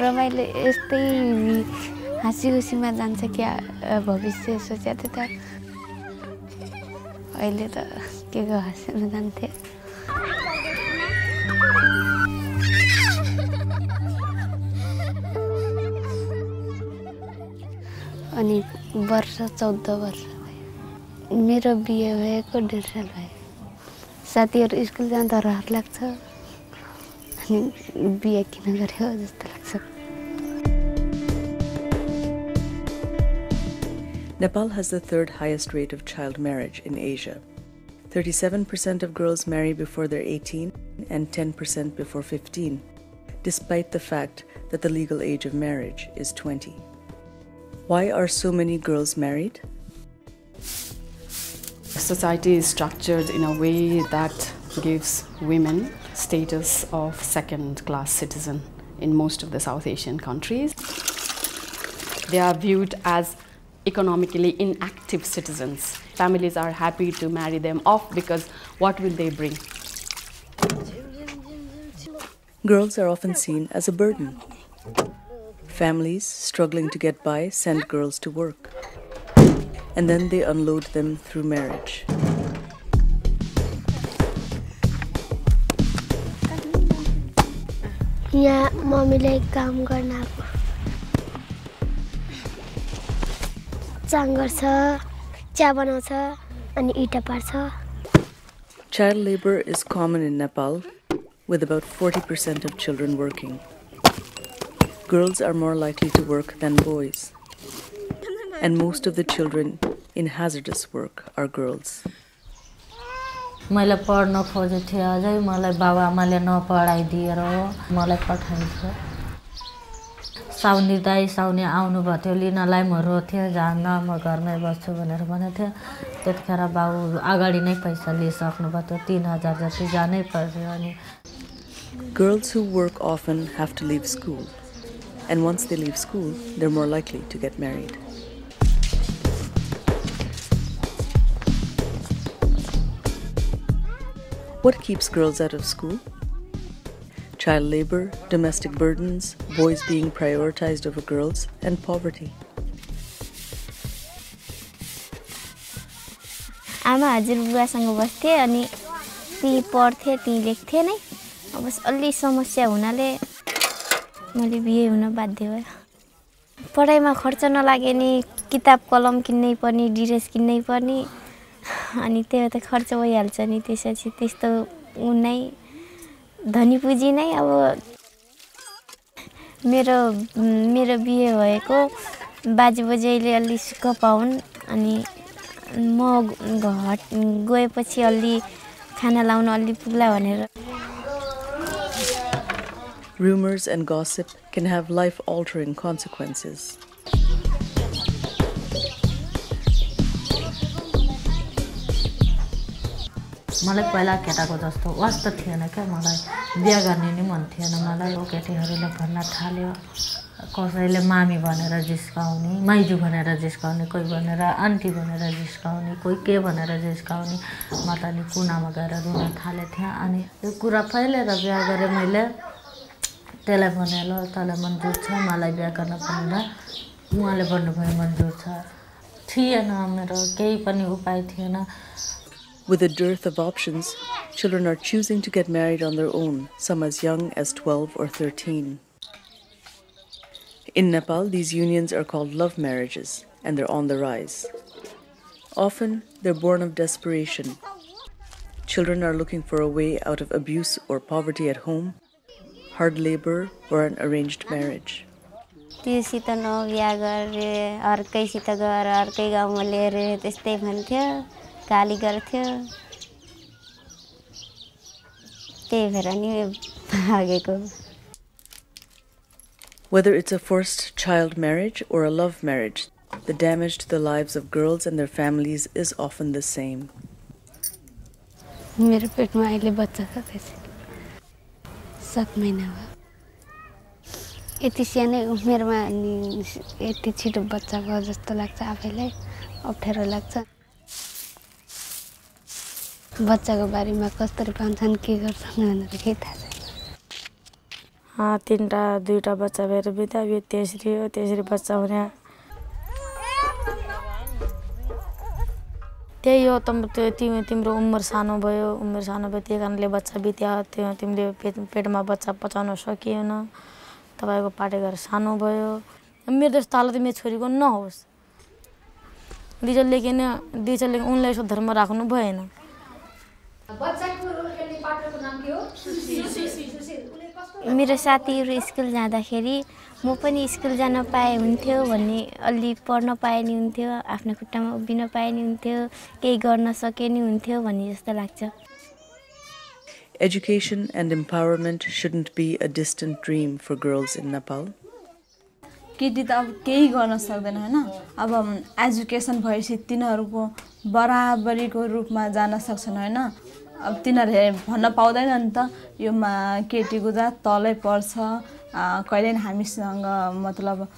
अहिले यस्तै हाँसी खुसीमा जान्छ क्या भविष्य सोचेको थिएँ त। अहिले त के को हाँसीमा जान्थेँ। अनि वर्ष चौध वर्ष भयो। मेरो बिहे भएको डेढ साल भयो। साथीहरू स्कुल जाँदा रहर लाग्छ। अनि बिहे किन गऱ्यो जस्तो लाग्छ। Nepal has the third highest rate of child marriage in Asia. 37% of girls marry before they're 18 and 10% before 15, despite the fact that the legal age of marriage is 20. Why are so many girls married? Society is structured in a way that gives women status of second class citizen in most of the South Asian countries. They are viewed as economically inactive citizens. Families are happy to marry them off because what will they bring? Girls are often seen as a burden. Families struggling to get by send girls to work, and then they unload them through marriage. यहाँ मम्मीले काम गर्न Chang गर्छ चिया बनाउँछ अनि इँटा पार्छ Child labor is common in Nepal, with about 40% of children working. Girls are more likely to work than boys, and most of the children in hazardous work are girls. मैले पढ्न खोजेको थिएँ अझै मलाई बाबाआमाले नपढाइदिएर मलाई पठाइन्छ साउनी दाई साउनी आउनुभएको थियो लिनलाई म रोथेँ जान्न म घरमै बस्छु भनेर भनेको थिएँ त्यतिखेर बाउ अगाडि नै पैसा लिइसक्नुभएको थियो तिन हजार जति जानै पर्थ्यो अनि Girls who work often have to leave school, and once they leave school, they're more likely to get married. What keeps girls out of school? Child labor, domestic burdens, boys being prioritized over girls, and poverty. आमा हजुरबुवासँग बस्थेँ अनि ती पढ्थेँ ती लेख्थेँ नै। अब अलि समस्या हुनाले मैले बिहे हुन बाध्य भयो पढाइमा खर्च नलागे नि किताब कलम किन्नै पर्ने ड्रेस किन्नै पर्ने। अनि त्यो त खर्च भइहाल्छ नि त्यसपछि त्यस्तो ऊ नै धनी पुँजी नै अब मेरो मेरो बिहे भएको बाजे बजैले अलि सुख पाउन् अनि म घर गएपछि अलि खाना लाउन अलि पुग्ला भनेर Rumors and gossip can have life altering consequences. मलाई पहिला केटाको जस्तो वास्तव थिएन क्या मलाई बिहा गर्ने नि मन थिएन। मलाई केटीहरूले भन्न थाल्यो कसैले मामी भनेर जिस्काउने माइजू भनेर जिस्काउने कोही भनेर आन्टी भनेर जिस्काउने कोही के भनेर जिस्काउने म त नि कुनामा गएर रुन थालेको थिएँ। अनि यो कुरा फैलेर बिहा गरेँ मैले। त्यसलाई भने ल तँलाई मन्जुर छ मलाई बिहा गर्न भन्दा। उहाँले भन्नुभयो मन्जुर छ। थिएन मेरो केही पनि उपाय थिएन। With a dearth of options, children are choosing to get married on their own, some as young as 12 or 13. In Nepal, these unions are called love marriages, and they're on the rise. Often, they're born of desperation. Children are looking for a way out of abuse or poverty at home, hard labor, or an arranged marriage. त्योसित Nabiha गरे अर्कैसित गएर अर्कै गाउँमा लिएर त्यस्तै भन्थ्यो गाली गर्थ्यो त्यही भएर नि भागेको Whether it's a forced child marriage or a love marriage, the damage to the lives of girls and their families is often the same. मेरो पेटमा अहिले बच्चा छ सात महिना भयो यति सानै उमेरमा अनि यति छिटो बच्चा भयो जस्तो लाग्छ आफैलाई अप्ठ्यारो लाग्छ बच्चाको बारेमा कसरी पाउँछन् के गर्छन् भनेर केही थाहा छैन। तिनवटा दुईवटा बच्चा भएर बित्यो यो तेस्री हो तेस्री बच्चा हुने। त्यही हो तम तिम्रो उमेर सानो भयो उमेर सानो भयो त्यही कारणले बच्चा बित्या त्यो तिमीले पेट पेटमा बच्चा पचाउन सकिएन। तपाईँको पाटेघर सानो भयो। मेरो जस्तो हालत मेरो छोरीको नहोस्। दिजलले किन दिजलले उनलाई यसो धर्म राख्नु भएन। मेरो साथीहरू स्कुल जाँदाखेरि म पनि स्कुल जान पाए हुन्थ्यो भन्ने अलि पढ्न पाए नि हुन्थ्यो आफ्नो खुट्टामा उभिन पाए नि हुन्थ्यो केही गर्न सके नि हुन्थ्यो भन्ने जस्तो लाग्छ। Education and empowerment shouldn't be a distant dream for girls in Nepal. केटी त अब केही गर्न सक्दैन होइन? अब एजुकेसन भएपछि तिनीहरूको बराबरीको रूपमा जान सक्छन् होइन? अब तिनीहरू हे- भन्न पाउँदैन नि त। यो मा केटीको जात तलै पर्छ। कहिले पनि हामीसँग मतलब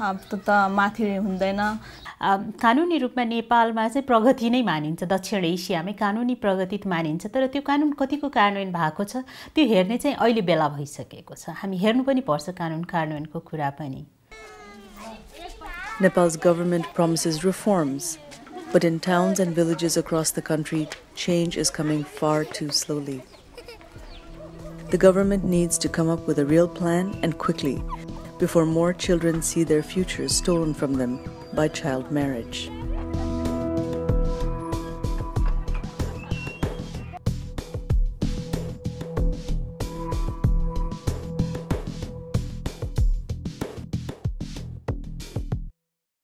अब त त माथि हुँदैन। अ, कानुनी रूपमा नेपालमा चाहिँ प्रगति नै मानिन्छ दक्षिण एसियामै। कानुनी प्रगति त मानिन्छ तर त्यो कानुन कतिको कार्यान्वयन भएको छ त्यो हेर्ने चाहिँ अहिले बेला भइसकेको छ। हामी हेर्नु पनि पर्छ कानुन कार्यान्वयनको कुरा पनि। Nepal's government promises reforms, but in towns and villages across the country, change is coming far too slowly. The government needs to come up with a real plan and quickly before more children see their futures stolen from them by child marriage.